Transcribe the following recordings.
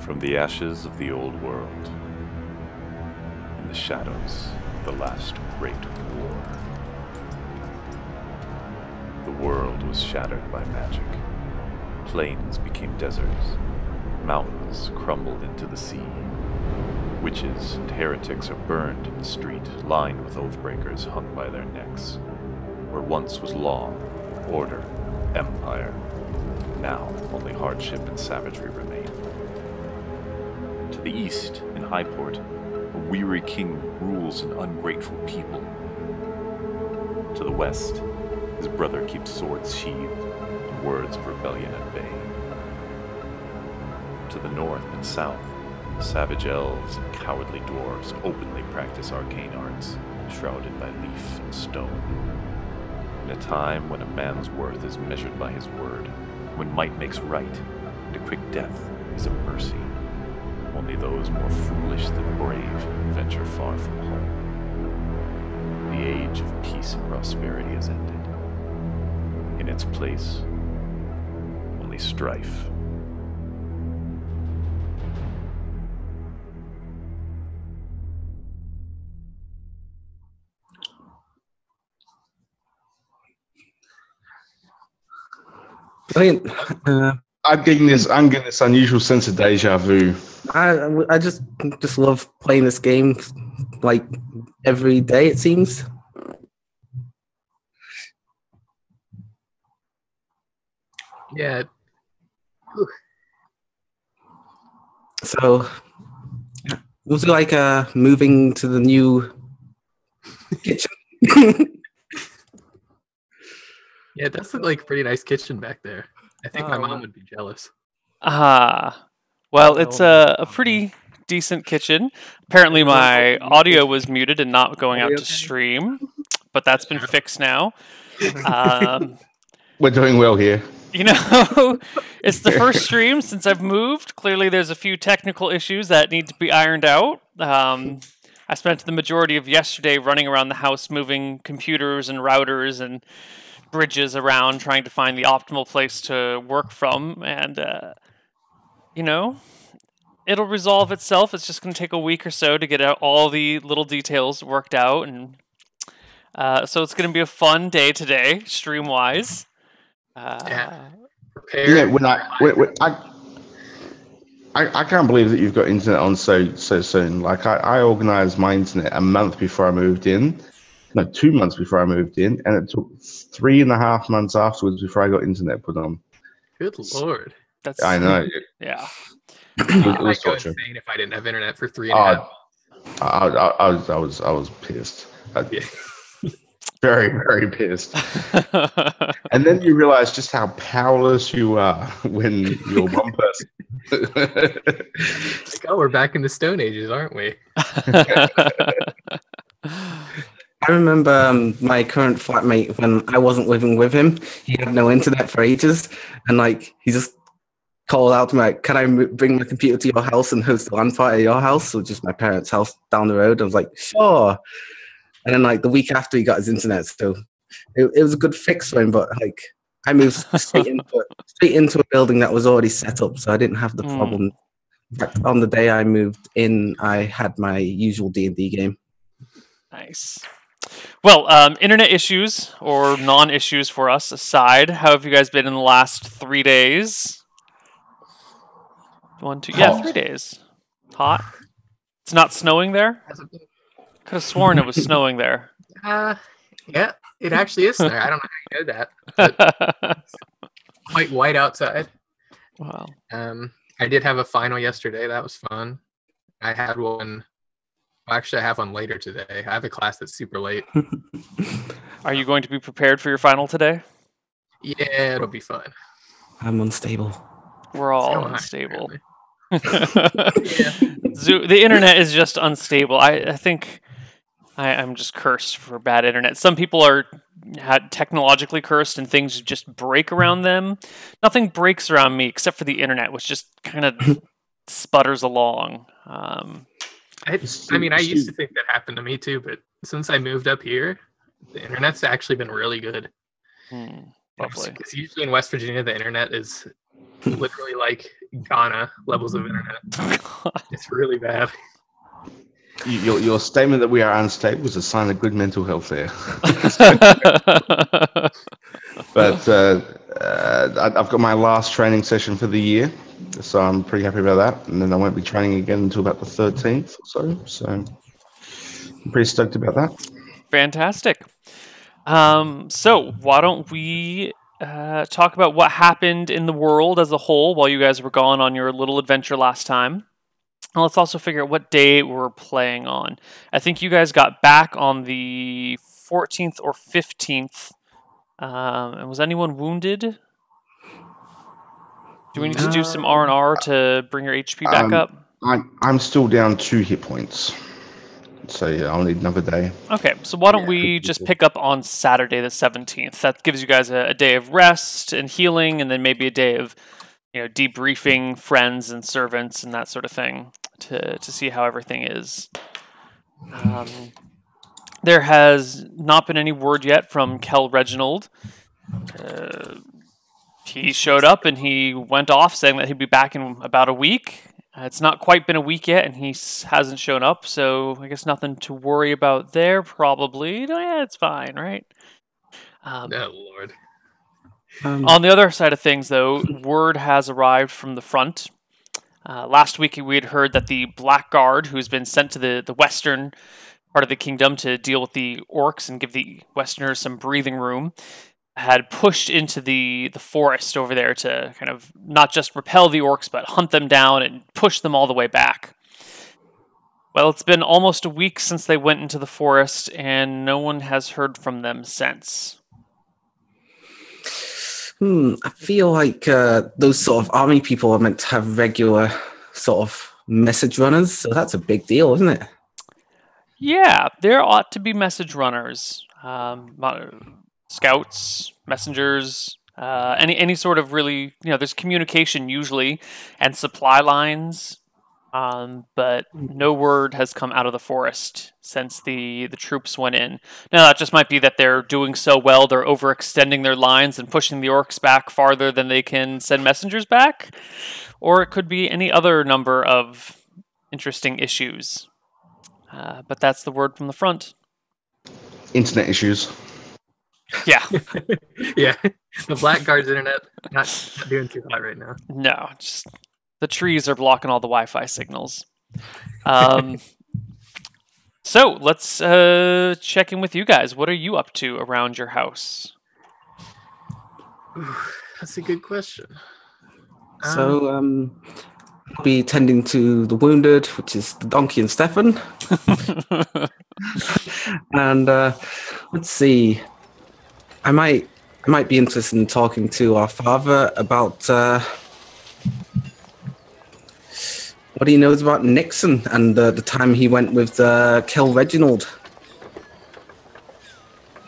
From the ashes of the old world, in the shadows of the last great war, the world was shattered by magic. Plains became deserts, mountains crumbled into the sea. Witches and heretics are burned in the street, lined with oathbreakers hung by their necks. Where once was law, order, empire, now only hardship and savagery remain. The east, in Highport, a weary king rules an ungrateful people. To the west, his brother keeps swords sheathed and words of rebellion at bay. To the north and south, savage elves and cowardly dwarves openly practice arcane arts, shrouded by leaf and stone. In a time when a man's worth is measured by his word, when might makes right, and a quick death is a mercy, only those more foolish than brave venture far from home. The age of peace and prosperity has ended. In its place, only strife. Brilliant. Uh, I'm getting this. I'm getting this unusual sense of deja vu. I I just just love playing this game like every day. It seems. Yeah. So, was it like uh, moving to the new kitchen? Yeah, that's does like a pretty nice kitchen back there. I think my Oh, mom would be jealous. Ah, well, it's a, a pretty decent kitchen. Apparently, my audio was muted and not going out to stream, but that's been fixed now. Um, We're doing well here. you know, it's the first stream since I've moved. Clearly, there's a few technical issues that need to be ironed out. Um, I spent the majority of yesterday running around the house, moving computers and routers and bridges around, trying to find the optimal place to work from. And, uh, you know, it'll resolve itself. It's just going to take a week or so to get out all the little details worked out. And uh, so it's going to be a fun day today, stream wise. Uh, Yeah. Prepare. Yeah, when I, when, when I, I, I can't believe that you've got internet on so so soon. Like I, I organized my internet a month before I moved in, no, two months before I moved in, and it took three and a half months afterwards before I got internet put on. Good lord. That's I know. Yeah. It was, I it was go insane if I didn't have internet for three and a Oh, half. I, I, I was I was I was pissed. I- Yeah. very very pissed. And then you realize just how powerless you are when you're one person. Like, oh, we're back in the Stone Ages, aren't we? I remember um, my current flatmate when I wasn't living with him. He had no internet for ages, and like he just called out to me, like, "Can I bring my computer to your house and host a LAN party at your house, or just my parents' house down the road?" I was like, "Sure." And then like the week after, he got his internet. So it, it was a good fix for him. But like I moved straight into straight into a building that was already set up, so I didn't have the Mm. problem. In fact, on the day I moved in, I had my usual D and D game. nice. Well, um, internet issues or non-issues for us aside, how have you guys been in the last three days? One, two, yeah, Hot. three days. Hot. It's not snowing there. Has Could have sworn it was snowing there. Uh, yeah, it actually is there. I don't know how you know that. Quite white outside. wow. Um, I did have a final yesterday. That was fun. I had one. Actually, I have one later today. I have a class that's super late. Are you going to be prepared for your final today? Yeah, it'll be fun. I'm unstable. We're all So am I, unstable. apparently. Zoo, the internet is just unstable. I, I think I, I'm just cursed for bad internet. Some people are had technologically cursed and things just break around them. Nothing breaks around me except for the internet, which just kind of sputters along. Um, I, I mean, I used to think that happened to me too, but since I moved up here, the internet's actually been really good. hmm, lovely. Because usually in West Virginia, the internet is literally like Ghana levels of internet. It's really bad. Your, your statement that we are unstable is a sign of good mental health there. But uh, uh, I- I've got my last training session for the year, so I'm pretty happy about that. And then I won't be training again until about the 13th or so. So I'm pretty stoked about that. Fantastic. Um, so why don't we uh, talk about what happened in the world as a whole while you guys were gone on your little adventure last time? And let's also figure out what day we're playing on. I think you guys got back on the 14th or 15th. Um, and was anyone wounded? Do we need to do some R and R to bring your HP back Um, up? I'm, I'm still down two hit points. So yeah, I'll need another day. Okay, so why don't Yeah, we just pick up on Saturday the 17th? That gives you guys a, a day of rest and healing, and then maybe a day of, you know, debriefing friends and servants and that sort of thing to, to see how everything is. Um, there has not been any word yet from Kel Reginald. Uh, he showed up and he went off saying that he'd be back in about a week. Uh, it's not quite been a week yet, and he hasn't shown up, so I guess nothing to worry about there. Probably, Oh, yeah, it's fine, right? Um, Oh lord. Um, on the other side of things, though, word has arrived from the front. Uh, last week, we had heard that the Black Guard, who's been sent to the, the western part of the kingdom to deal with the orcs and give the Westerners some breathing room, had pushed into the, the forest over there to kind of not just repel the orcs, but hunt them down and push them all the way back. Well, it's been almost a week since they went into the forest, and no one has heard from them since. Hmm, I feel like uh, those sort of army people are meant to have regular sort of message runners, so that's a big deal, isn't it? Yeah, there ought to be message runners, um, scouts, messengers, uh, any any sort of really you know. There's communication usually, and supply lines, um, but no word has come out of the forest since the the troops went in. Now that just might be that they're doing so well, they're overextending their lines and pushing the orcs back farther than they can send messengers back, or it could be any other number of interesting issues. Uh, but that's the word from the front. Internet issues. Yeah, yeah. The Blackguard's internet not not doing too hot right now. no, just the trees are blocking all the Wi-Fi signals. Um, so let's uh, check in with you guys. What are you up to around your house? That's a good question. Um, So, um, I'll be tending to the wounded, which is the donkey and Stefan. and uh, let's see, I might, I might be interested in talking to our father about uh, what he knows about Nixon and uh, the time he went with uh, Kel Reginald,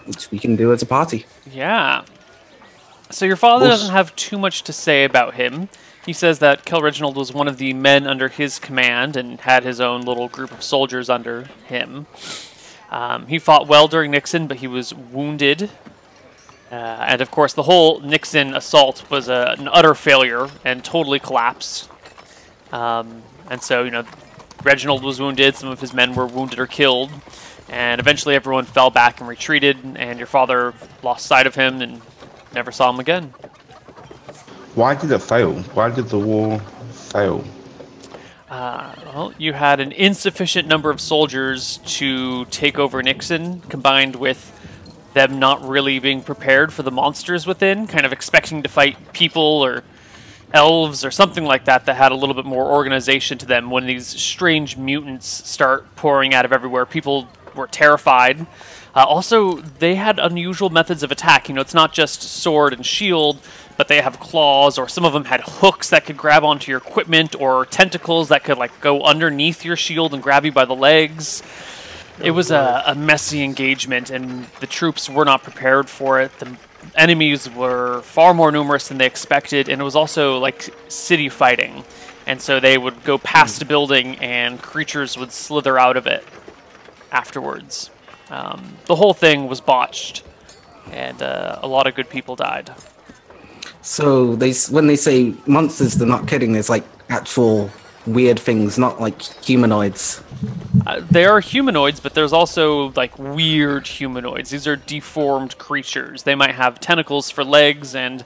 which we can do as a party. yeah. So your father doesn't have too much to say about him. He says that Kel Reginald was one of the men under his command and had his own little group of soldiers under him. Um, he fought well during Nixon, but he was wounded. Uh, and of course, the whole Nixon assault was a, an utter failure and totally collapsed. Um, and so, you know, Reginald was wounded, some of his men were wounded or killed, and eventually everyone fell back and retreated, and your father lost sight of him and never saw him again. Why did it fail? Why did the war fail? Uh, well, you had an insufficient number of soldiers to take over Nixon, combined with them not really being prepared for the monsters within, kind of expecting to fight people or elves or something like that that had a little bit more organization to them. When these strange mutants start pouring out of everywhere, people were terrified. Uh, also, they had unusual methods of attack. You know, it's not just sword and shield, but they have claws, or some of them had hooks that could grab onto your equipment, or tentacles that could like go underneath your shield and grab you by the legs. It was a, a messy engagement, and the troops were not prepared for it. The enemies were far more numerous than they expected, and it was also like city fighting. And so they would go past a building, and creatures would slither out of it afterwards. Um, the whole thing was botched, and uh, a lot of good people died. So they when they say monsters, they're not kidding. There's like actual weird things, not like humanoids. Uh, they are humanoids, but there's also like weird humanoids. These are deformed creatures. They might have tentacles for legs and,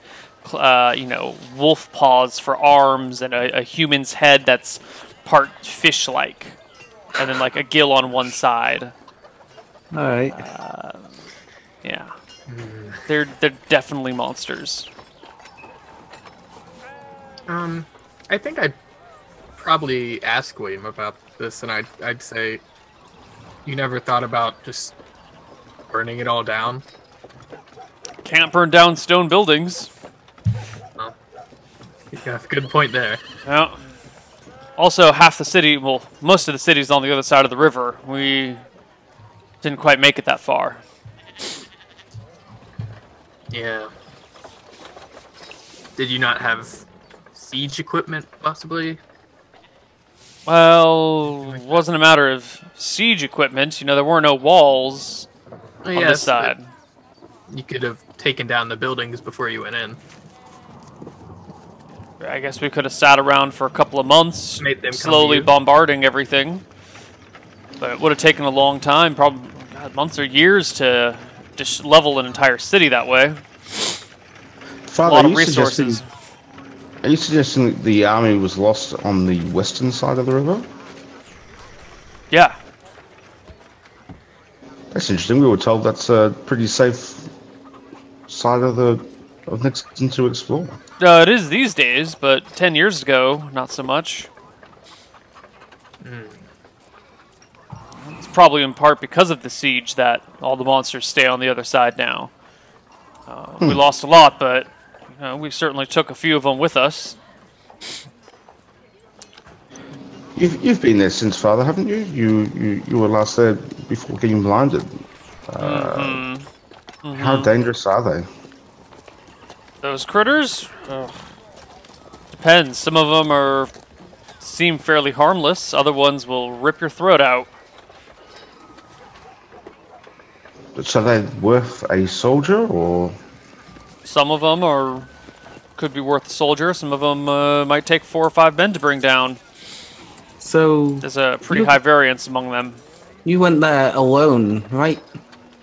uh, you know, wolf paws for arms, and a, a human's head that's part fish-like, and then like a gill on one side. All right. Yeah, they're they're definitely monsters. Um, I think I'd probably ask William about this, and I'd I'd say, you never thought about just burning it all down. Can't burn down stone buildings. Yeah, good point there. Yeah. Also, half the city, well, most of the city's on the other side of the river. We didn't quite make it that far. Yeah. Did you not have siege equipment, possibly? Well, it wasn't a matter of siege equipment. You know, there were no walls on this yes, but side. You could have taken down the buildings before you went in. I guess we could have sat around for a couple of months, Made them slowly bombarding everything. But it would have taken a long time, probably God, months or years to just level an entire city that way. A lot of you suggesting- resources. Are you suggesting that the army was lost on the western side of the river? Yeah, That's interesting. We were told that's a pretty safe side of the of Nixon to explore. Uh, it is these days, but 10 years ago, not so much. It's probably in part because of the siege that all the monsters stay on the other side now. Uh, We lost a lot, but know, we certainly took a few of them with us. You've, you've been there since, Father, haven't you? You you, you were last there before getting blinded. Mm-hmm. Uh, How mm-hmm. dangerous are they? Those critters? Ugh. Depends. Some of them are seem fairly harmless. Other ones will rip your throat out. But so they worth a soldier, or Some of them are could be worth a soldier. Some of them uh, might take four or five men to bring down. So There's a pretty high variance among them. you went there alone, right?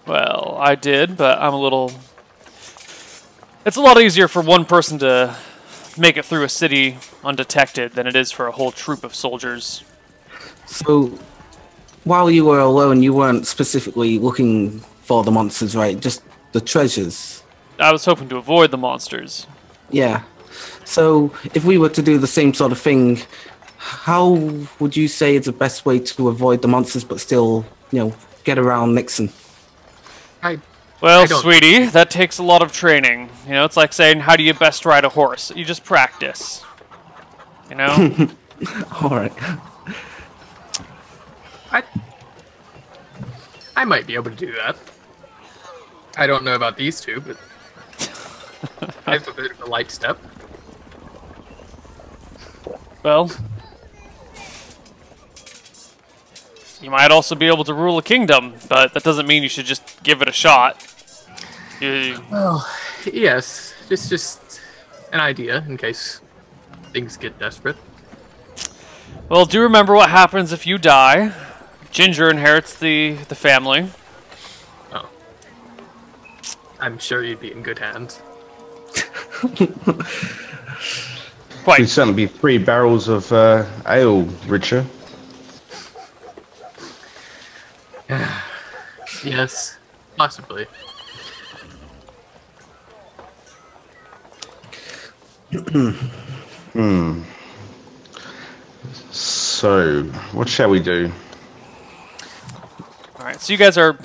Well, I did, but I'm a little. It's a lot easier for one person to make it through a city undetected than it is for a whole troop of soldiers. So while you were alone, you weren't specifically looking for the monsters, right? Just the treasures. I was hoping to avoid the monsters. Yeah. So if we were to do the same sort of thing, how would you say is the best way to avoid the monsters but still, you know, get around Nixon? I Well, I sweetie, that takes a lot of training. You know, it's like saying, how do you best ride a horse? You just practice. You know? All right. I I might be able to do that. I don't know about these two, but I have a bit of a light step. well, you might also be able to rule a kingdom, but that doesn't mean you should just give it a shot. You, Well, yes, it's just an idea in case things get desperate. well, do remember what happens if you die. Ginger inherits the, the family. Oh, I'm sure you'd be in good hands. Quite. It'd certainly be three barrels of uh, ale, Richard. Yes, possibly. hmm. So, what shall we do? All right, so you guys are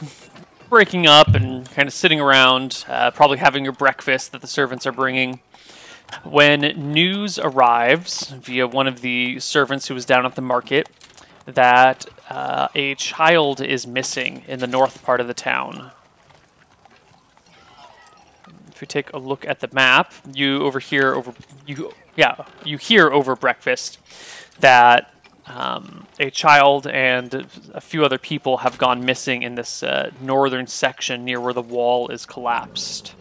breaking up and kind of sitting around, uh, probably having your breakfast that the servants are bringing. When news arrives via one of the servants who was down at the market that uh, a child is missing in the north part of the town. If you take a look at the map, you over overhear over you yeah you hear over breakfast that um, a child and a few other people have gone missing in this uh, northern section near where the wall is collapsed.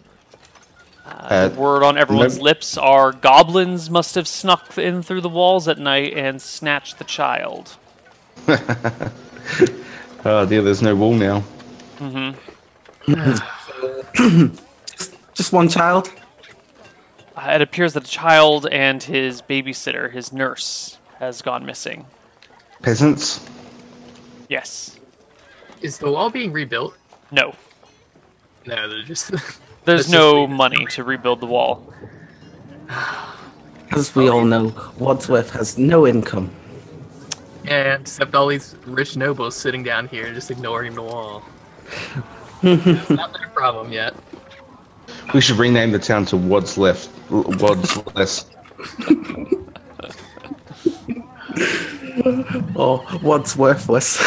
Uh, the word on everyone's nope. lips are goblins must have snuck in through the walls at night and snatched the child. Oh dear, there's no wall now. Just one child. Uh, it appears that a child and his babysitter, his nurse, has gone missing. Peasants. Yes. Is the wall being rebuilt? No. No, they're just. There's Let's just no money to rebuild the wall. As we all know, Wadsworth has no income. yeah, except all these rich nobles sitting down here just ignoring the wall. it's not their problem yet. We should rename the town to Wad's Left. Wad's Less. Or what's worthless.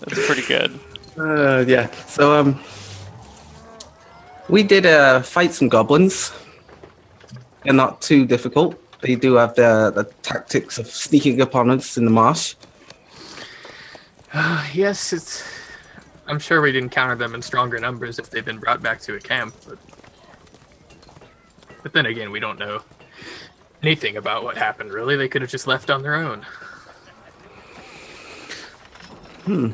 That's pretty good. Uh, yeah. So um, we did uh, fight some goblins. They're not too difficult. They do have the, the tactics of sneaking upon us in the marsh. yes, it's. I'm sure we'd encounter them in stronger numbers if they've been brought back to a camp, but. But then again, we don't know anything about what happened, really. They could have just left on their own. Hmm.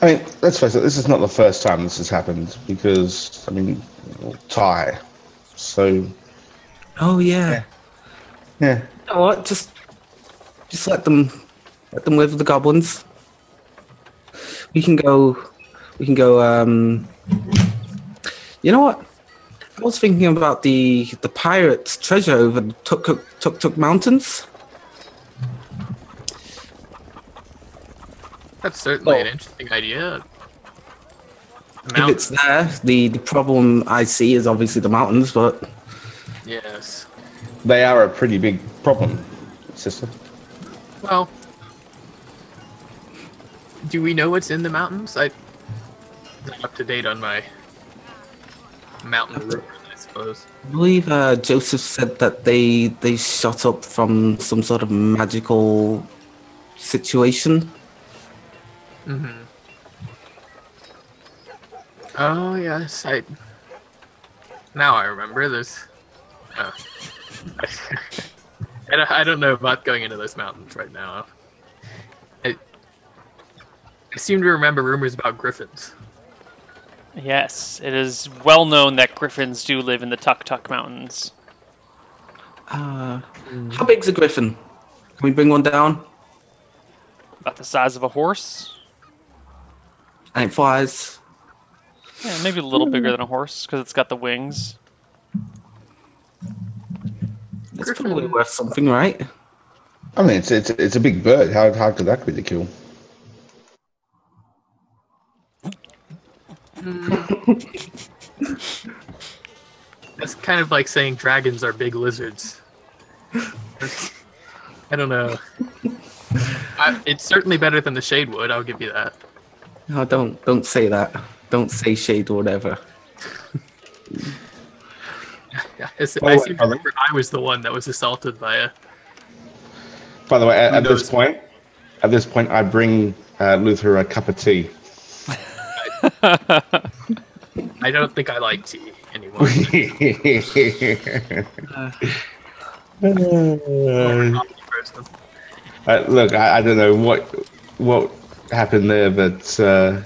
I mean, let's face it, this is not the first time this has happened because, I mean, Thai. So, Oh yeah. yeah. You know what? Just just let them let them live with the goblins. We can go we can go um you know what? I was thinking about the the pirates treasure over the Tuk Tuk Tuk Tuk Mountains. That's certainly an Oh. interesting idea. If it's there, the, the problem I see is obviously the mountains, but yes. They are a pretty big problem, sister. Well, do we know what's in the mountains? I, I'm up to date on my mountain rumors, I suppose. I believe uh, Joseph said that they they shot up from some sort of magical situation. Mm-hmm. Oh yes, I. Now I remember. There's. Oh. I, don't, I don't know about going into those mountains right now. I, I seem to remember rumors about griffins. Yes, it is well known that griffins do live in the Tuk Tuk Mountains. Uh, how big's a griffin? Can we bring one down? About the size of a horse. And it flies. Yeah, maybe a little bigger than a horse because it's got the wings. It's Griffin- probably worth something, right? I mean, it's it's, it's a big bird. How hard could that be to kill? That's kind of like saying dragons are big lizards. I don't know. I, it's certainly better than the shade wood. I'll give you that. No, don't don't say that. Don't say shade or whatever. Yeah, it's- Oh, I wait, seem to are they- remember I was the one that was assaulted by a. By the way, at, at this point, at this point, I bring uh, Luther a cup of tea. I don't think I like tea anymore. Coffee person. Uh, look, I, I don't know what what happened there, but uh,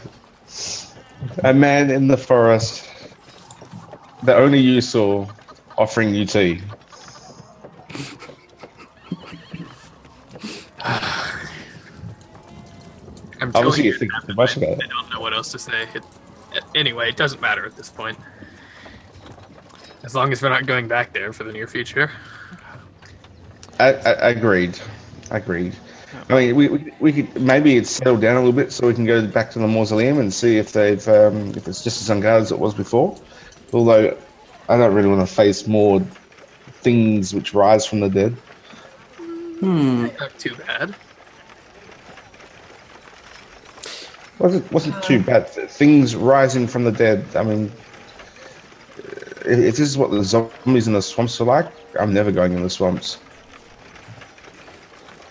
a man in the forest that only you saw offering you tea. I'm telling Obviously, you, you think too much about I it. don't know what else to say. It, anyway, it doesn't matter at this point. As long as we're not going back there for the near future. I, I, agreed. Agreed. I mean, we, we, we could maybe it's settled down a little bit, so we can go back to the mausoleum and see if they've um, if it's just as unguarded as it was before. Although I don't really want to face more things which rise from the dead. Hmm. Not too bad. Wasn't wasn't too bad. Things rising from the dead. I mean, if, this is what the zombies in the swamps are like, I'm never going in the swamps.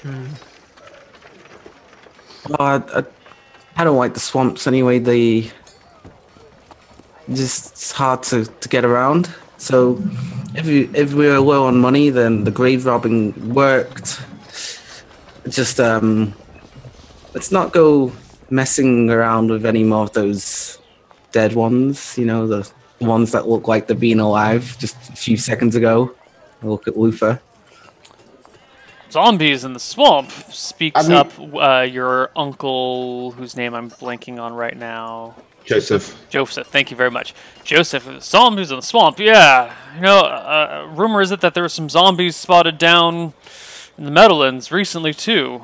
Well, I, I, I don't like the swamps anyway. They just it's hard to, to get around. So if we if we were low on money, then the grave robbing worked. Just um, let's not go messing around with any more of those dead ones. You know, the ones that look like they've been alive just a few seconds ago. Look at Luther. Zombies in the swamp speaks I mean- up uh, your uncle, whose name I'm blanking on right now. Joseph. Joseph, thank you very much. Joseph, zombies in the swamp, yeah. You know, uh, rumor is it that there were some zombies spotted down in the Meadowlands recently, too.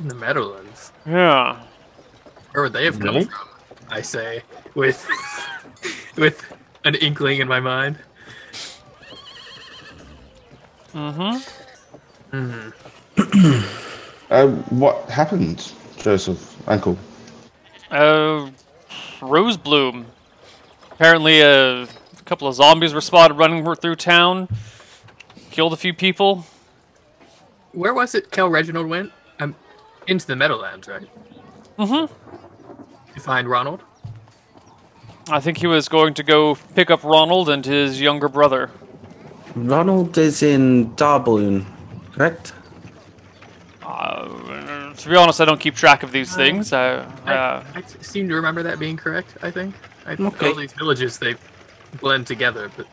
In the Meadowlands. Yeah. Where would they have come Really? from? I say, with with an inkling in my mind. Mm-hmm. hmm Uh, what happened, Joseph, Uncle? Uh, Rose Bloom. Apparently, a couple of zombies were spotted running through town. Killed a few people. Where was it Kel Reginald went? Um, into the Meadowlands, right? Mm-hmm. To find Ronald? I think he was going to go pick up Ronald and his younger brother. Ronald is in Darbaloon, correct? Uh, to be honest, I don't keep track of these things. Uh, uh, I, I seem to remember that being correct, I think. I think Okay. all these villages, they blend together, but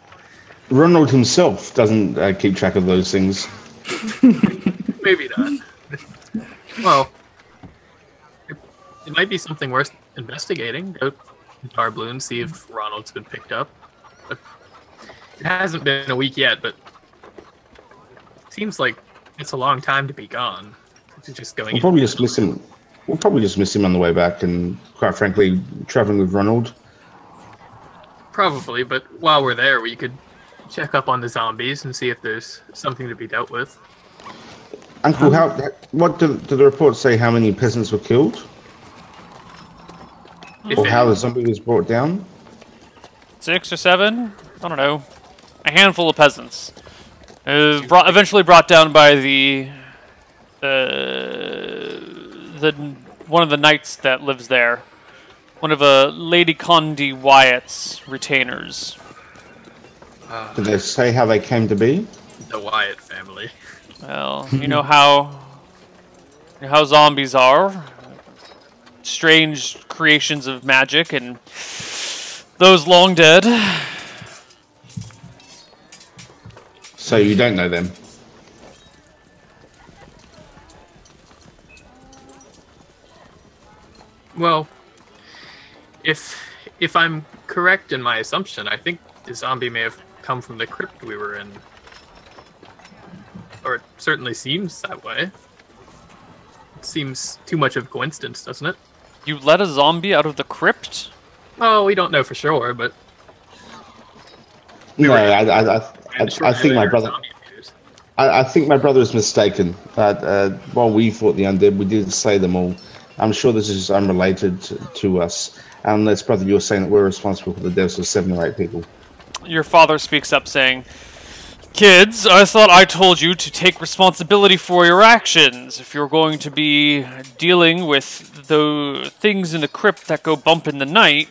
Ronald himself doesn't uh, keep track of those things. maybe not. Well, it, it might be something worth investigating. Go to Darbloon, see if Ronald's been picked up. But it hasn't been a week yet, but seems like it's a long time to be gone. It's just going. We'll probably just miss him. We'll probably just miss him on the way back, and quite frankly, traveling with Ronald. Probably, but while we're there, we could check up on the zombies and see if there's something to be dealt with. Uncle, how? What do, do the reports say? How many peasants were killed, If or how the zombie was brought down? six or seven? I don't know. A handful of peasants. It was brought, eventually brought down by the uh, the one of the knights that lives there. One of uh, Lady Condi Wyatt's retainers. Did they say how they came to be? the Wyatt family. Well, you know how you know how zombies are. Strange creations of magic and those long dead. So you don't know them. Well, if if I'm correct in my assumption, I think the zombie may have come from the crypt we were in. Or it certainly seems that way. It seems too much of a coincidence, doesn't it? You let a zombie out of the crypt? Oh, we don't know for sure, but No, were- I, I, I, I, I'm sure I think my brother. I, I think my brother is mistaken. Uh, uh, while we fought the undead, we didn't slay them all. I'm sure this is unrelated to, to us. Unless, brother, you're saying that we're responsible for the deaths of seven or eight people. Your father speaks up saying, Kids, I thought I told you to take responsibility for your actions. If you're going to be dealing with the things in the crypt that go bump in the night,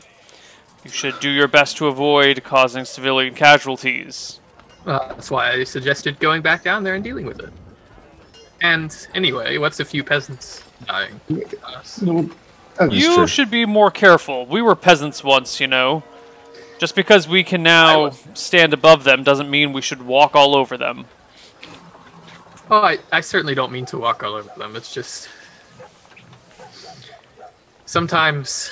you should do your best to avoid causing civilian casualties. Uh, that's why I suggested going back down there and dealing with it. And anyway, what's a few peasants dying? Us. That is You true. should be more careful. We were peasants once, you know. Just because we can now stand above them doesn't mean we should walk all over them. Oh, I, I certainly don't mean to walk all over them. It's just sometimes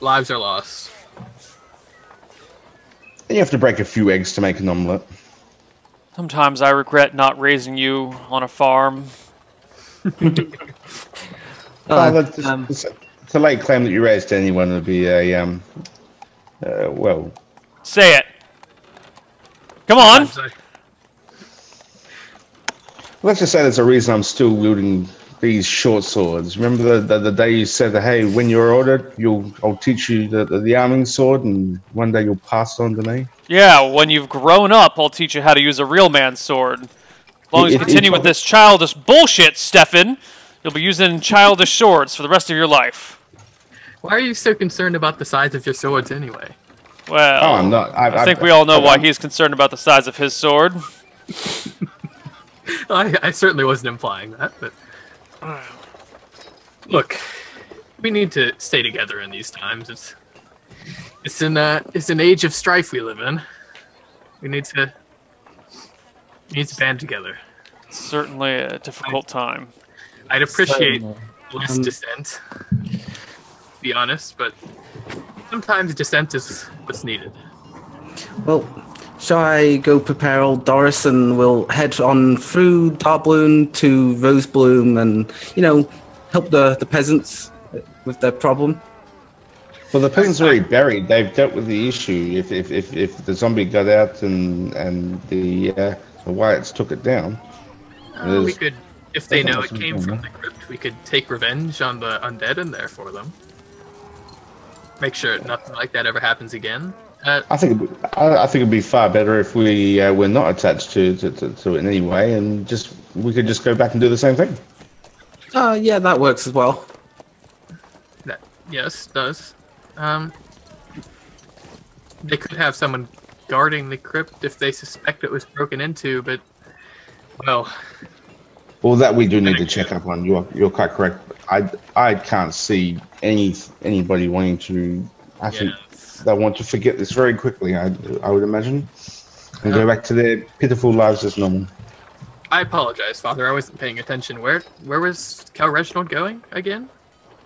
lives are lost. And you have to break a few eggs to make an omelette. Sometimes I regret not raising you on a farm. Oh, Uh, that's, um, it's, it's a late claim that you raised to anyone would be a um, uh, well. Say it. Come on. Let's just say there's a reason I'm still wielding these short swords. Remember the, the, the day you said that, hey, when you're ordered, you'll I'll teach you the, the, the arming sword, and one day you'll pass on to me. Yeah, when you've grown up, I'll teach you how to use a real man's sword. As long as you If- if- continue with this childish bullshit, Stefan, you'll be using childish swords for the rest of your life. Why are you so concerned about the size of your swords anyway? Well, Oh, I'm not. I, I think we all know why he's concerned about the size of his sword. I, I certainly wasn't implying that, but look, we need to stay together in these times. It's it's an uh, it's an age of strife we live in. We need to we need to band together. It's certainly a difficult time. I'd appreciate Certainly. less Um, dissent, to be honest, but sometimes dissent is what's needed. Well, shall I go prepare old Doris and we'll head on through Darbloom to Rosebloom and, you know, help the, the peasants with their problem? Well, the peasants are already buried. They've dealt with the issue. If if, if, if the zombie got out and and the uh, the Wyatts took it down, Uh, we could, if they know it came from the crypt, we could take revenge on the undead in there for them. Make sure nothing like that ever happens again. Uh, I think it'd be- I, I think it'd be far better if we uh, were not attached to, to, to, to it in any way, and just we could just go back and do the same thing. Uh, yeah, that works as well. that yes does. Um, they could have someone guarding the crypt if they suspect it was broken into, but well, Well, that we do need to check up on. You're you're quite correct. I I can't see any anybody wanting to. I think they want to forget this very quickly. I I would imagine, and go back to their pitiful lives as normal. I apologize, Father. I wasn't paying attention. Where where was Kel Reginald going again?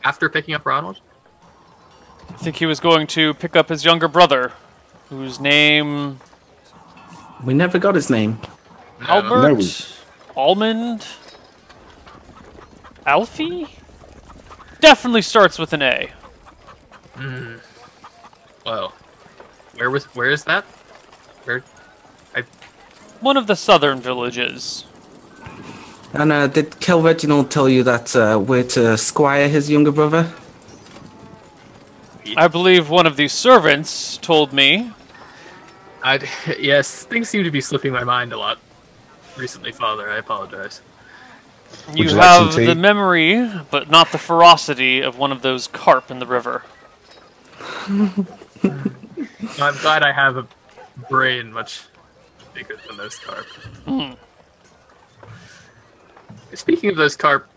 After picking up Ronald? I think he was going to pick up his younger brother, whose name We never got his name. Albert, No. Almond, Alfie. Definitely starts with an A. Hmm. Well, where was where is that? Where? I. One of the southern villages. And uh, did Kel Reginald tell you that uh, we're to squire his younger brother? I believe one of the servants told me. I yes, things seem to be slipping my mind a lot recently, Father. I apologize. You you like have the memory, but not the ferocity of one of those carp in the river. I'm glad I have a brain much bigger than those carp. Speaking of those carp,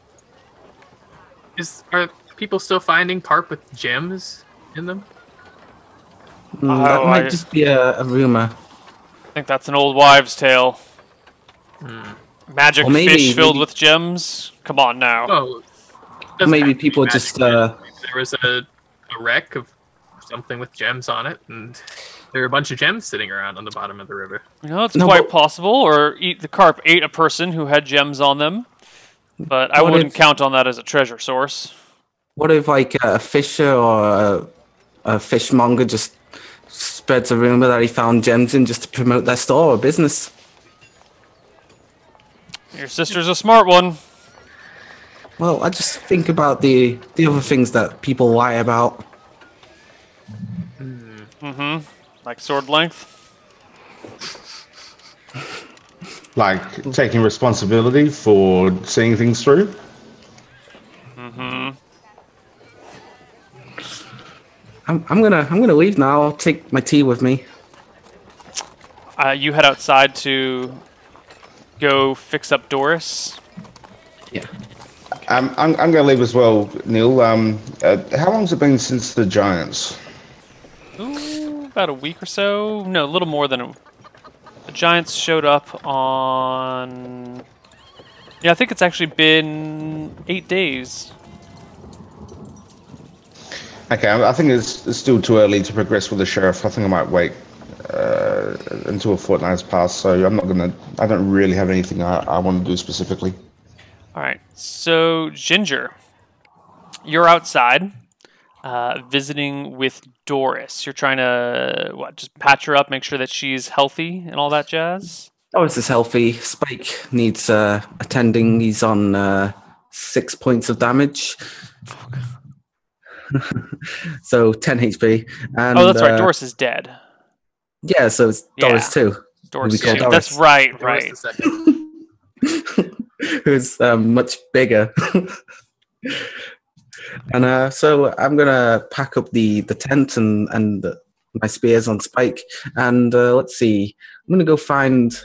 is are people still finding carp with gems in them? Mm, that Oh, might I- just be a, a rumor. I think that's an old wives' tale. Magic Or maybe- fish filled maybe- with gems. Come on now. Oh, doesn't Maybe have to be people magic just, uh, there was a, a wreck of something with gems on it, and there were a bunch of gems sitting around on the bottom of the river. You know, it's No, quite but- possible. Or eat the carp ate a person who had gems on them. But I wouldn't if- count on that as a treasure source. What if like a fisher or a, a fishmonger just spreads a rumor that he found gems in just to promote their store or business? Your sister's a smart one. Well, I just think about the the other things that people lie about. Mm-hmm. Like sword length. Like taking responsibility for seeing things through. Mm-hmm. I'm, I'm gonna I'm gonna leave now. I'll take my tea with me. Uh, you head outside to go fix up Doris. Yeah. Um, I'm I'm going to leave as well, Neil. Um, uh, how long's it been since the Giants? Ooh, about a week or so. No, a little more than a. The Giants showed up on. Yeah, I think it's actually been eight days. Okay, I I think it's, it's still too early to progress with the sheriff. I think I might wait uh, until a fortnight has passed. So I'm not gonna. I don't really have anything I, I want to do specifically. All right. So, Ginger, you're outside uh, visiting with Doris. You're trying to what? Just patch her up, make sure that she's healthy and all that jazz. Doris is healthy. Spike needs uh, attending. He's on uh, six points of damage. so 10 HP. And, oh, that's right. uh, Doris is dead. Yeah, so it's Doris too. Doris. we call too. Doris. That's right. Doris Right. Who's um, much bigger. And uh, so I'm gonna pack up the the tent and and my spears on spike, and uh, let's see. I'm gonna go find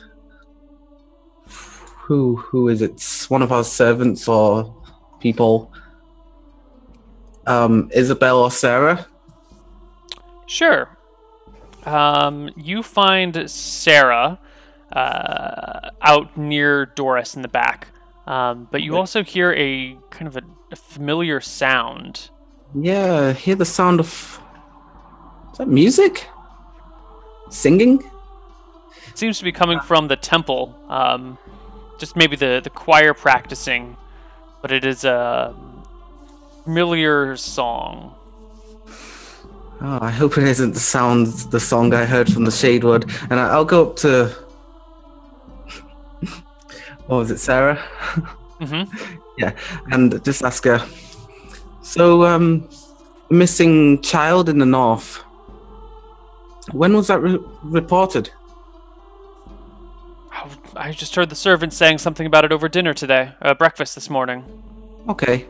who who is it? It's one of our servants or people. Um, Isabel or Sarah? Sure. Um, you find Sarah uh, out near Doris in the back, um, but you also hear a kind of a, a familiar sound. Yeah, hear the sound of. Is that music? Singing? It seems to be coming from the temple, um, just maybe the, the choir practicing, but it is a familiar song. Oh, I hope it isn't the sound, the song I heard from the Shadewood. And I- I'll go up to. what was it, Sarah? hmm and just ask her. So, um, missing child in the north. When was that re- reported? Oh, I just heard the servant saying something about it over dinner today, uh, breakfast this morning. Okay.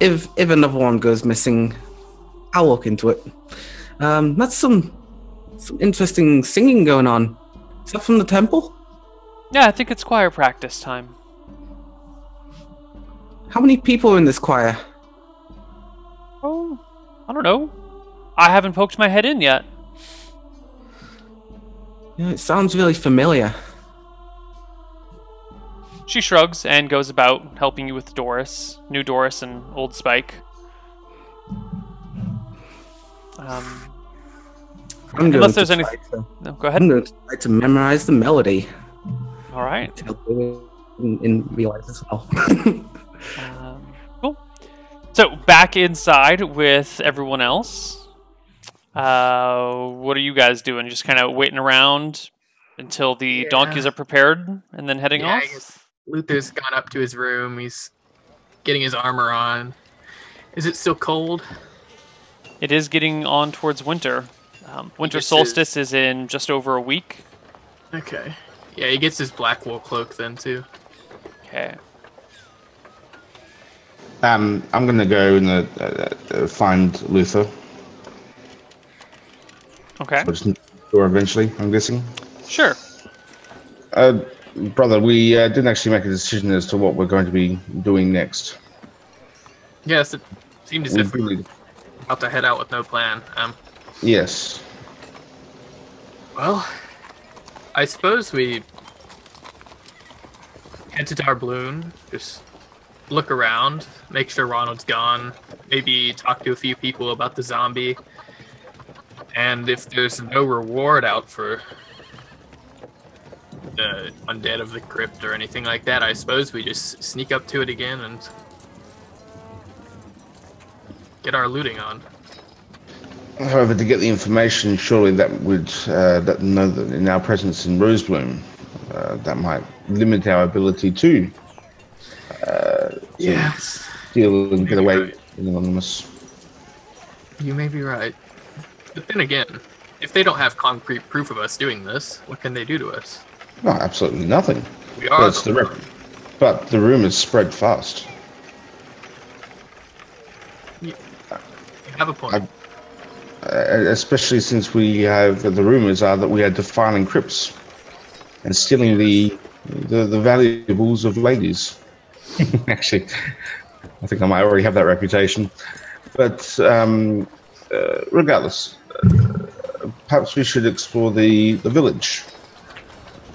If if another one goes missing, I'll look into it. Um, that's some some interesting singing going on. Is that from the temple? Yeah, I think it's choir practice time. How many people are in this choir? Oh, I don't know. I haven't poked my head in yet. Yeah, it sounds really familiar. She shrugs and goes about helping you with Doris, new Doris and old Spike. Um, I'm Unless there's to any- to, no, go ahead. I'm going to try to memorize the melody All right. to help in, in real life as well. Um, cool. So back inside with everyone else. Uh, what are you guys doing? Just kind of waiting around until the Yeah. donkeys are prepared and then heading Yeah, I off. guess Luther's gone up to his room. He's getting his armor on. Is it still cold? It is getting on towards winter. Um, winter gets solstice is in just over a week. Okay. Yeah, he gets his black wool cloak then too. Okay. Um, I'm going to go and uh, uh, uh, find Luther. Okay. Or just eventually, I'm guessing. Sure. Uh, brother, we uh, didn't actually make a decision as to what we're going to be doing next. Yes, it seemed as We if we really- about to head out with no plan. Um, yes. well, I suppose we head to Darbloon, just look around, make sure Ronald's gone, maybe talk to a few people about the zombie, and if there's no reward out for the undead of the crypt or anything like that, I suppose we just sneak up to it again and get our looting on. However, to get the information, surely that would uh, let them know that in our presence in Rosebloom, uh, that might limit our ability to Yes. steal and get away right. in Anonymous. You may be right. But then again, if they don't have concrete proof of us doing this, what can they do to us? No, absolutely nothing. We are But, it's the the rep- but the rumors spread fast. Have a point. I- Uh, especially since we have the rumors are that we are defiling crypts and stealing the the, the valuables of ladies. Actually, I think I might already have that reputation. But um, uh, regardless, uh, perhaps we should explore the, the village.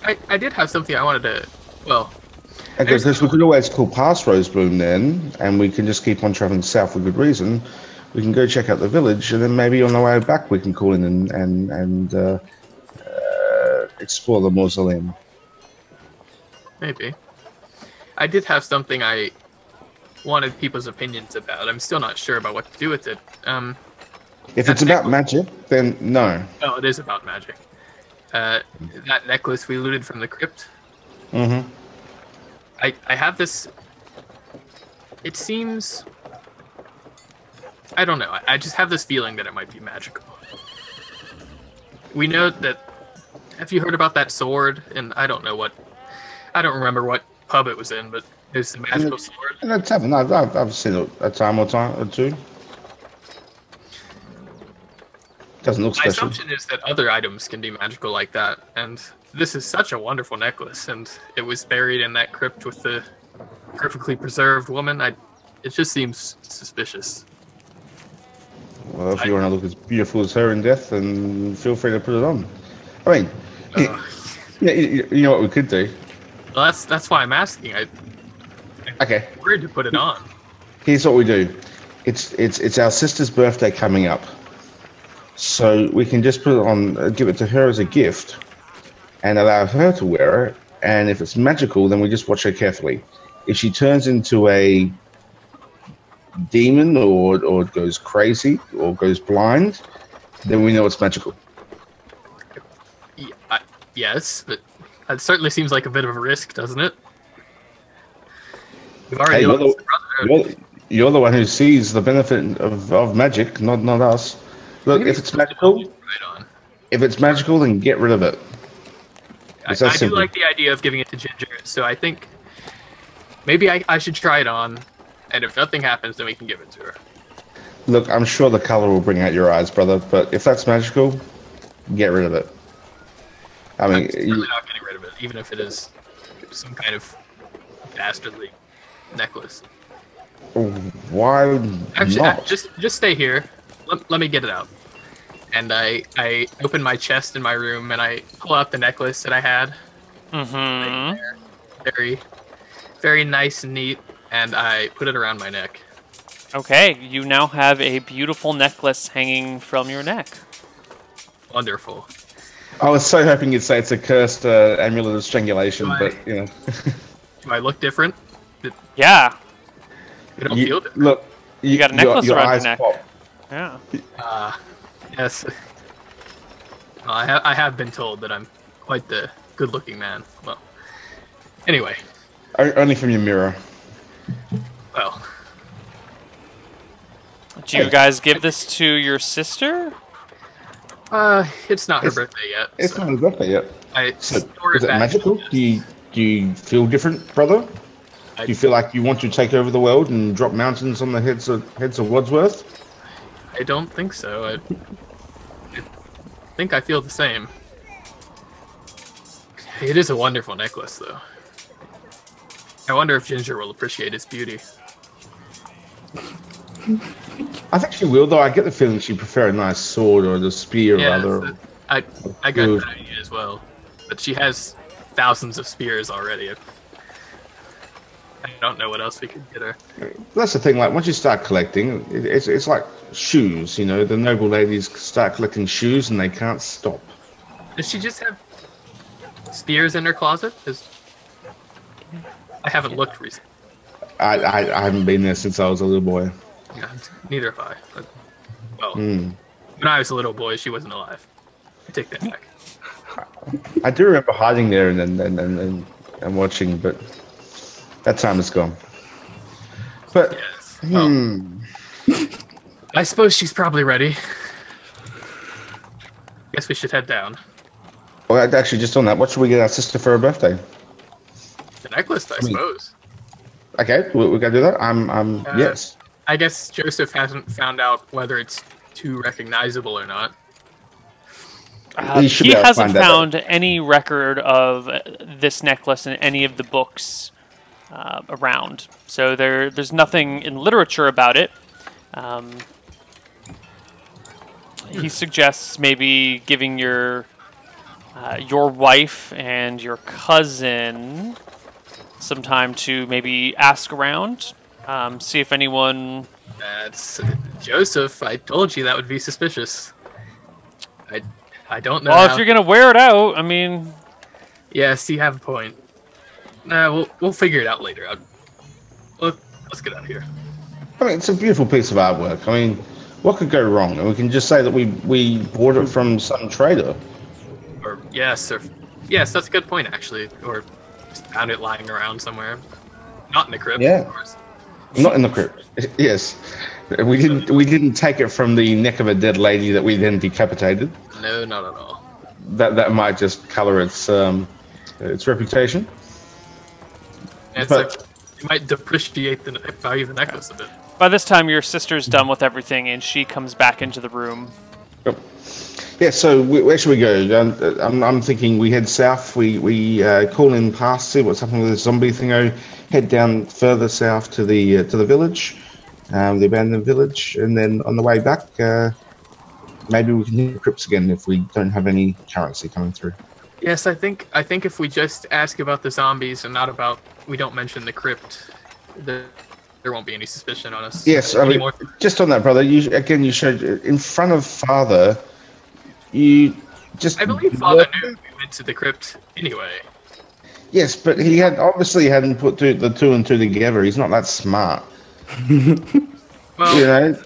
I, I did have something I wanted to. Well, Okay, because we could always call past Rosebloom then, and we can just keep on traveling south for good reason. We can go check out the village, and then maybe on the way back we can call in and and and uh, uh, explore the mausoleum. maybe. I did have something I wanted people's opinions about. I'm still not sure about what to do with it. Um, If it's about magic, then no. oh, it is about magic. Uh, that necklace we looted from the crypt. Mm-hmm. I, I have this. It seems. I don't know. I, I just have this feeling that it might be magical. We know that. Have you heard about that sword? And I don't know what. I don't remember what pub it was in, but There's a magical sword. And that's happened. I've, I've, seen it a time or time or two. Doesn't look My special. assumption is that other items can be magical like that, and this is such a wonderful necklace, and it was buried in that crypt with the perfectly preserved woman. I, it just seems suspicious. Well, if you want to look as beautiful as her in death, then feel free to put it on. I mean, Uh, yeah, you, you know what we could do? well, that's that's why I'm asking. I Okay, worried to put it on. here's what we do. It's it's it's our sister's birthday coming up, so we can just put it on, uh, give it to her as a gift, and allow her to wear it. And if it's magical, then we just watch her carefully. If she turns into a demon, or or goes crazy, or goes blind, then we know it's magical. Y- I- yes, but that certainly seems like a bit of a risk, doesn't it? We've already Hey, you're the-. You're, you're the one who sees the benefit of, of magic, not not us. Look, Maybe if it's supposed magical, Right if it's magical, then get rid of it. I, I do like the idea of giving it to Ginger, so I think maybe I, I should try it on, and if nothing happens, then we can give it to her. Look, I'm sure the color will bring out your eyes, brother. But if that's magical, get rid of it. I mean, I'm you, certainly not getting rid of it, even if it is some kind of dastardly necklace. why Actually, not? uh, just just stay here. Let, let me get it out. And I I open my chest in my room and I pull out the necklace that I had. Mm-hmm. Very very nice and neat, and I put it around my neck. Okay, you now have a beautiful necklace hanging from your neck. Wonderful. I was so hoping you'd say it's a cursed uh, amulet of strangulation, Why? but you know, Do I look different? Yeah, I don't you, feel different. look, you, got a necklace your, your around your neck. pop. yeah. Uh, yes. Well, I, ha- I have been told that I'm quite the good-looking man. Well, anyway, O- Only from your mirror. Well, Do you guys give this to your sister? uh, it's not her It's- birthday yet. It's so not his birthday yet. I So, store is it back. magical? Do you do you feel different, brother? I- Do you feel like you want to take over the world and drop mountains on the heads of heads of Wadsworth? I don't think so. I, I think I feel the same. It is a wonderful necklace, though. I wonder if Ginger will appreciate its beauty. I think she will, though. I get the feeling she'd prefer a nice sword or the spear Yeah, rather. that's- I I got that idea as well. But she has thousands of spears already. I don't know what else we could get her. That's the thing. Like once you start collecting, it, it's it's like shoes. You know, the noble ladies start collecting shoes and they can't stop. Does she just have spears in her closet? 'Cause I haven't looked recently. I, I I haven't been there since I was a little boy. Yeah, neither have I. But, well, Hmm. when I was a little boy, she wasn't alive. I take that back. I do remember hiding there and and, and, and, and and watching, but that time is gone. But Yes. Well, hmm, I suppose she's probably ready. Guess we should head down. well, actually, just on that, what should we get our sister for her birthday? The necklace, I mean- suppose. Okay, we, we gotta do that. I'm I'm Uh, yes. I guess Joseph hasn't found out whether it's too recognizable or not. Uh, He he be able to hasn't find that out. found any record of uh, this necklace in any of the books uh, around. So there, there's nothing in literature about it. Um, he suggests maybe giving your uh, your wife and your cousin some time to maybe ask around, um, see if anyone. That's Joseph. I told you that would be suspicious. I, I don't know. Well, how- if you're gonna wear it out, I mean, Yes, you have a point. Nah, we'll we'll figure it out later. i let, let's get out of here. I mean, it's a beautiful piece of artwork. I mean, what could go wrong? And we can just say that we we bought it from some trader. Or yes, or yes, that's a good point actually. Or just found it lying around somewhere, not in the crypt. Yeah. Of course. Not in the crypt. Yes, we didn't. We didn't take it from the neck of a dead lady that we then decapitated. No, not at all. That that might just color its um, its reputation. It's But- a You might depreciate the value of the necklace a bit. By this time, your sister's done with everything, and she comes back into the room. Yep. Yeah, so we, where should we go? Um, I'm, I'm thinking we head south. We we uh, call in past, see what's happening with the zombie thingo. Head down further south to the uh, to the village, um, the abandoned village, and then on the way back, uh, maybe we can hit the crypts again if we don't have any currency coming through. Yes, I think I think if we just ask about the zombies and not about we don't mention the crypt, the, there won't be any suspicion on us. Yes, I mean, anymore. just on that, brother. You again, you showed in front of father. You just I believe Father knew we went to the crypt anyway. Yes, but he had obviously hadn't put two, the two and two together. He's not that smart, Well, you know.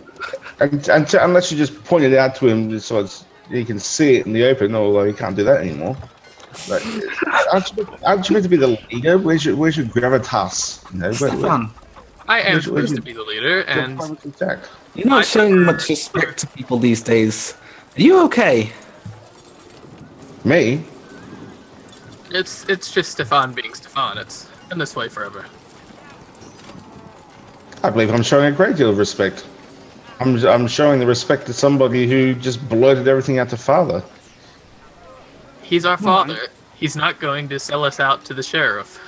And, and to- unless you just point it out to him, so it's, he can see it in the open. Although he can't do that anymore. But uh, aren't you, aren't you meant to be the leader? Where's your Where's your gravitas? You know, where, where, I am Where's- where's supposed to be the leader, and you're not showing much respect to people these days. Are you okay? Me? it's it's just Stefan being Stefan. It's been this way forever. I believe I'm showing a great deal of respect. I'm I'm showing the respect to somebody who just blurted everything out to father. He's our father. He's not going to sell us out to the sheriff.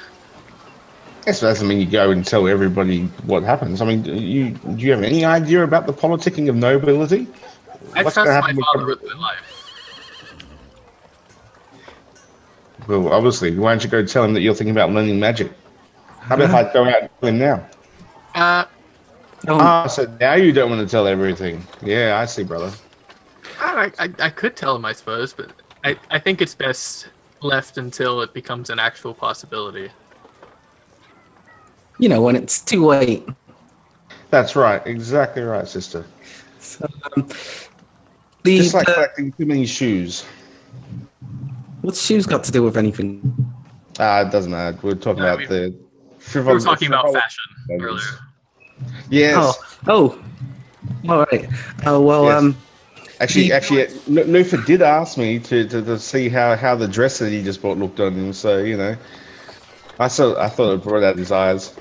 Yes, that doesn't mean you go and tell everybody what happens. I mean, do you do you have any idea about the politicking of nobility? I What's trust gonna my happen with- father with my life. Well, obviously, why don't you go tell him that you're thinking about learning magic? How about if I go out and tell him now? Uh, Don't. Ah, so now you don't want to tell everything. Yeah, I see, brother. I, I, I could tell him, I suppose, but I, I think it's best left until it becomes an actual possibility. you know, when it's too late. That's right, exactly right, sister. So, um, the, Just like the- collecting too many shoes. what's shoes got to do with anything? Ah, it doesn't matter. We're talking No, about we- the. We were talking about fashion things. earlier. Yes. Oh, oh, all right. Oh well, Yes. um, Actually, The- actually, N- Nufa did ask me to, to, to see how, how the dress that he just bought looked on him. So you know, I saw I thought it brought out his eyes.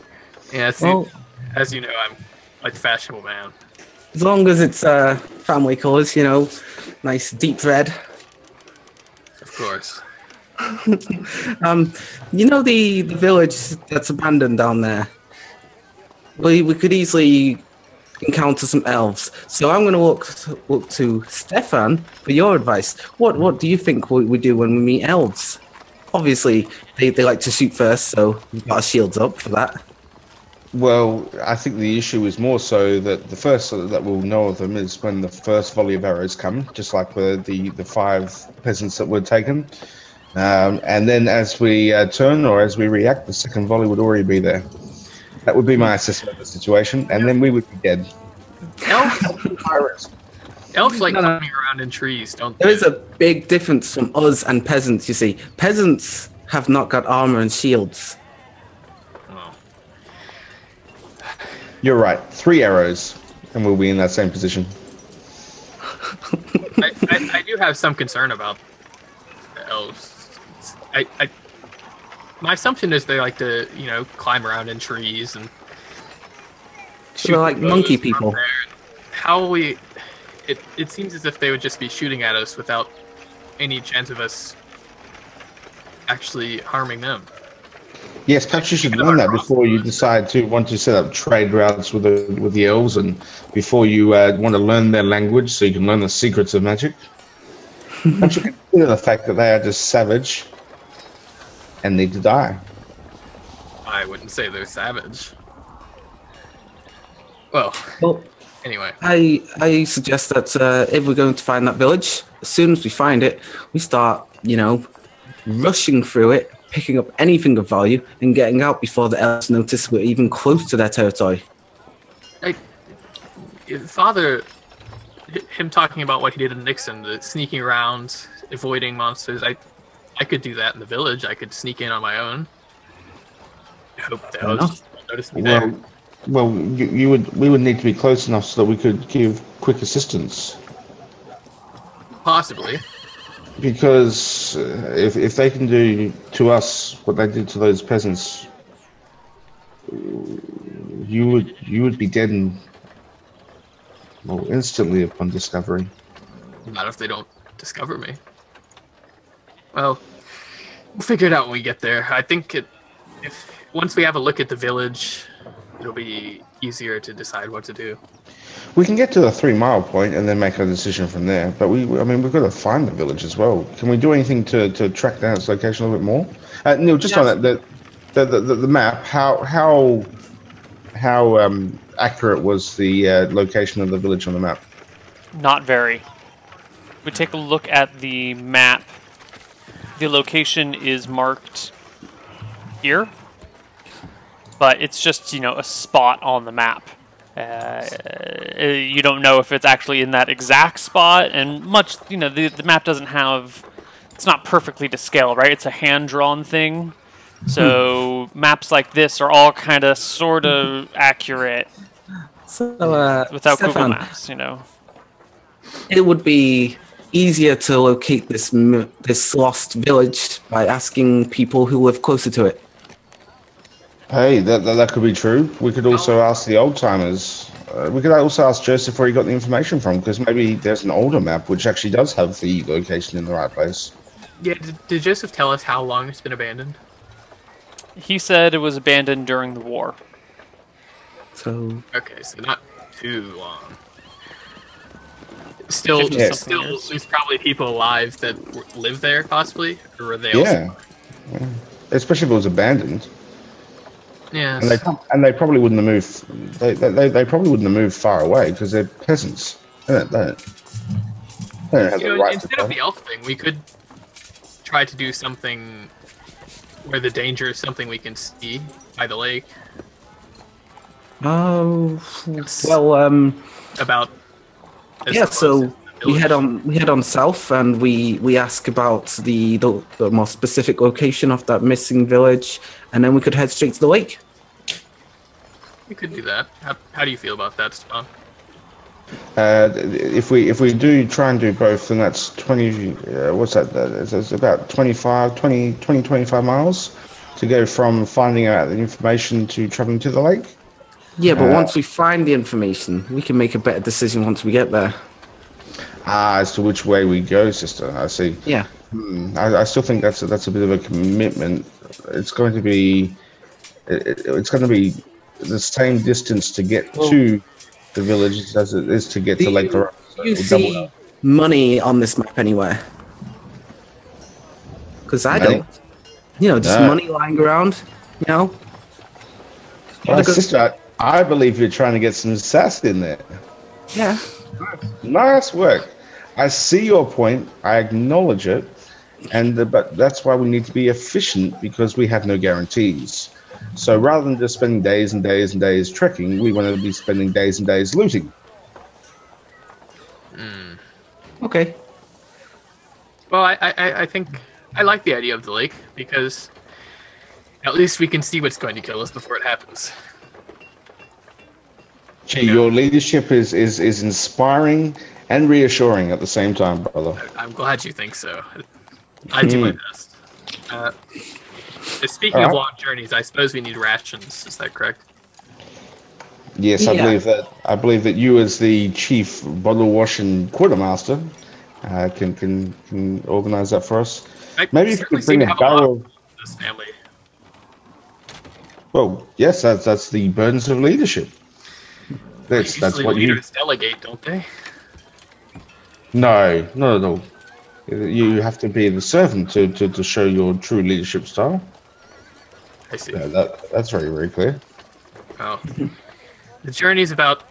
Yeah, see, well, as you know, I'm like a fashionable man. As long as it's uh family colors, you know, nice deep red. Of course. Um, you know the the village that's abandoned down there. We we could easily encounter some elves. So I'm going to look look to Stefan for your advice. What what do you think we, we do when we meet elves? Obviously, they, they like to shoot first, so we've got our shields up for that. Well, I think the issue is more so that the first that we'll know of them is when the first volley of arrows come, just like the the, the five peasants that were taken. Um, and then as we uh, turn or as we react, the second volley would already be there. That would be my assessment of the situation, and then we would be dead. Elves, elves like No, no. climbing around in trees, don't There they? is a big difference from us and peasants. You see, peasants have not got armor and shields. You're right. Three arrows, and we'll be in that same position. I, I, I do have some concern about the elves. I, I, my assumption is they like to, you know, climb around in trees and. So they're like monkey people. How we? It it seems as if they would just be shooting at us without any chance of us actually harming them. Yes, perhaps you should learn that before you decide to want to set up trade routes with the with the elves, and before you uh, want to learn their language, so you can learn the secrets of magic. Don't you consider the fact that they are just savage and need to die? I wouldn't say they're savage. Well, Well, anyway, I I suggest that uh, if we're going to find that village, as soon as we find it, we start, you know, rushing through it, picking up anything of value, and getting out before the elves notice we're even close to their territory. father, him talking about what he did in Nixon, the sneaking around, avoiding monsters. I, I could do that in the village. I could sneak in on my own. I hope the Fair elves enough. don't notice me there. Well, well, you, you would we would need to be close enough so that we could give quick assistance. Possibly. Because uh, if if they can do to us what they did to those peasants, you would you would be dead well, instantly upon discovery. Not if they don't discover me. Well, we'll figure it out when we get there. I think it, if once we have a look at the village, it'll be easier to decide what to do. We can get to the three mile point and then make a decision from there. But we, I mean, we've got to find the village as well. Can we do anything to, to track down its location a little bit more? Uh, Neil, just on that, the, the, the, the map, how how how um, accurate was the uh, location of the village on the map? Not very. We take a look at the map. The location is marked here, but it's just you know a spot on the map. Uh, you don't know if it's actually in that exact spot, and much you know the the map doesn't have. It's not perfectly to scale, right? It's a hand drawn thing. So maps like this are all kind of sort of accurate So, uh, without Stefan, Google Maps, you know. it would be easier to locate this this lost village by asking people who live closer to it. Hey, that, that, that could be true. We could also ask the old timers. Uh, we could also ask Joseph where he got the information from, because maybe there's an older map which actually does have the location in the right place. Yeah, did, did Joseph tell us how long it's been abandoned? He said it was abandoned during the war. So Okay, so not too long. Still, Fifty-something still, years. there's probably people alive that live there, possibly, or were they? Also, Yeah. Yeah. Especially if it was abandoned. Yeah. And they, and they probably wouldn't have moved. They, they, they, they probably wouldn't have moved far away because they're peasants. They don't, they don't, they don't have the know, right to instead of the elf thing, we could try to do something where the danger is something we can see by the lake. Oh, well, um, About yeah. So we head on we head on south, and we we ask about the, the the more specific location of that missing village, and then we could head straight to the lake. We could do that. How, how do you feel about that, Stefan? Uh, if we if we do try and do both, then that's 20. Uh, what's that? It's, it's about 25, 20, 20, 25 miles to go from finding out the information to traveling to the lake. Yeah, but Uh, once we find the information, we can make a better decision once we get there. Ah, as to which way we go, sister. I see. Yeah. Hmm, I, I still think that's a, that's a bit of a commitment. It's going to be it, it- it's going to be the same distance to get Well- to the village as it is to get to Lake Lorraine. So you see money on this map anywhere? Because I Money? don't. You know, just No. money lying around. You know. Well, sister, I believe you're trying to get some sass in there. Yeah. Nice work. I see your point. I acknowledge it, and the, but that's why we need to be efficient because we have no guarantees. So rather than just spending days and days and days trekking, we want to be spending days and days looting. Hmm. Okay. Well, I, I, I- I think I like the idea of the lake because at least we can see what's going to kill us before it happens. Gee, your leadership is, is, is inspiring and reassuring at the same time, brother. I'm glad you think so. I do my Hmm. best. Uh, speaking of long journeys, I suppose we need rations. Is that correct? Yes, I Yeah. believe that. I believe that you, as the chief bottle wash and quartermaster, uh, can can can organize that for us. I Maybe if you could bring seem a to barrel. of this family. Well, yes, that's that's the burdens of leadership. That's that's Usually what you. delegate, don't they? No, not at all. You have to be the servant to, to, to show your true leadership style. I see. Yeah, that that's very very clear. Oh. the journey's about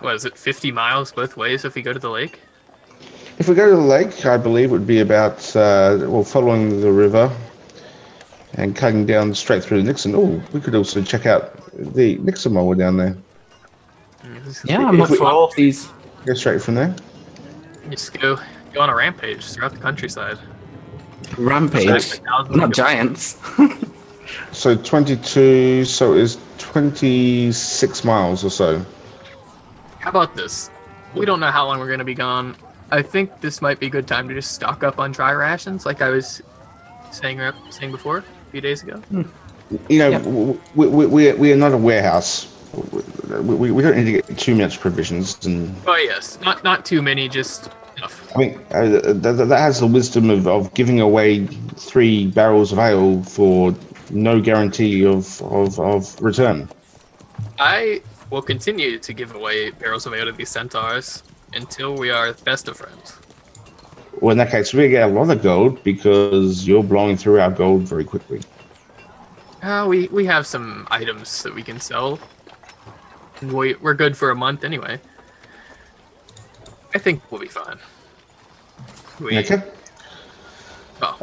what is it, 50 miles both ways if we go to the lake? If we go to the lake, I believe it would be about uh, well following the river and cutting down straight through the Nixon. Oh, we could also check out the Nixon while we're down there. Yeah, I'm If up we- all of these. Go straight from there. Just go go on a rampage throughout the countryside. Rampage. Exactly. We're not giants. So 22, so it is 26 miles or so. How about this? We don't know how long we're going to be gone. I think this might be a good time to just stock up on dry rations, like I was saying saying before a few days ago. Hmm. you know, Yeah. we, we, we, we are not a warehouse. We, we, we don't need to get too much provisions. And Oh yes, not not too many, just enough. I mean, uh, that, that that has the wisdom of, of giving away three barrels of ale for no guarantee of, of, of return. I will continue to give away barrels of ale to these centaurs until we are best of friends. Well, in that case, we get a lot of gold because you're blowing through our gold very quickly. Uh, we we have some items that we can sell. We we're good for a month anyway. I think we'll be fine. We, Okay. Oh,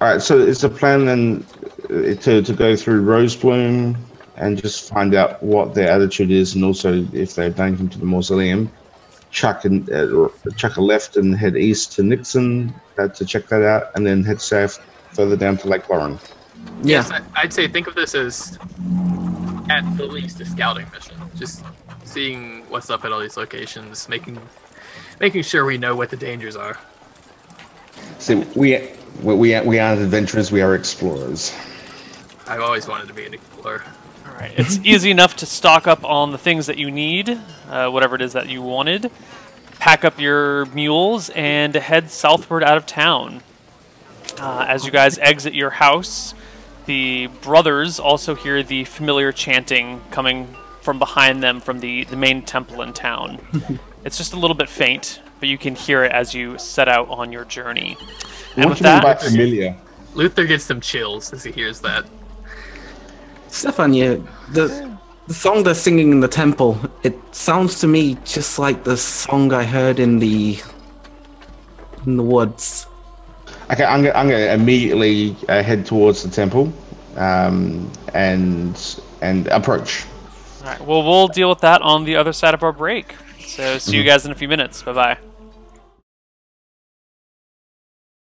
All right. So it's the plan then uh, to, to go through Rosebloom and just find out what their attitude is, and also if they're banking to the mausoleum. Chuck and uh, chuck a left and head east to Nixon uh, to check that out, and then head south further down to Lake Lauren. Yeah. yes, I'd say think of this as at the least a scouting mission. Just seeing what's up at all these locations, making making sure we know what the dangers are. So we we we we aren't adventurers; we are explorers. I've always wanted to be an explorer. All right. It's easy enough to stock up on the things that you need, uh, whatever it is that you wanted. Pack up your mules and head southward out of town. Uh, as you guys exit your house, the brothers also hear the familiar chanting coming from behind them from the, the main temple in town. it's just a little bit faint, but you can hear it as you set out on your journey. And what with you that, familiar? Luther gets some chills as he hears that. Stefan, you, the, the song they're singing in the temple, it sounds to me just like the song I heard in the in the woods. Okay, I'm gonna, I'm gonna immediately uh, head towards the temple, um, and and approach. all right, well, we'll deal with that on the other side of our break. So, see you guys in a few minutes. Bye bye.